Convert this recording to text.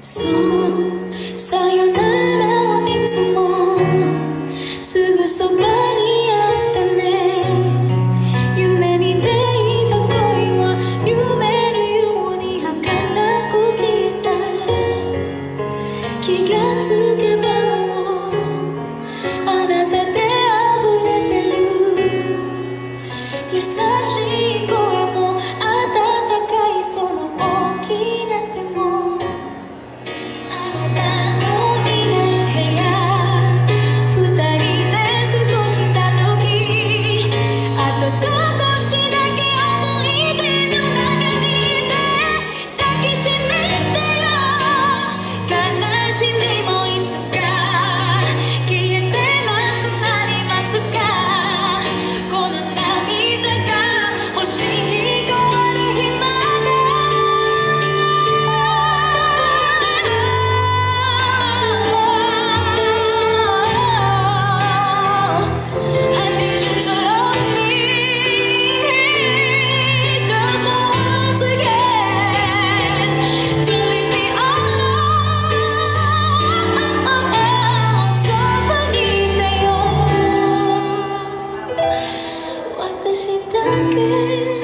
そう。さよならはいつもすぐそばにあったね。夢見ていた恋は夢のように儚く消えた。気がつけばもうあなたで溢れてる。優しい声もあ心里某一层。私だけ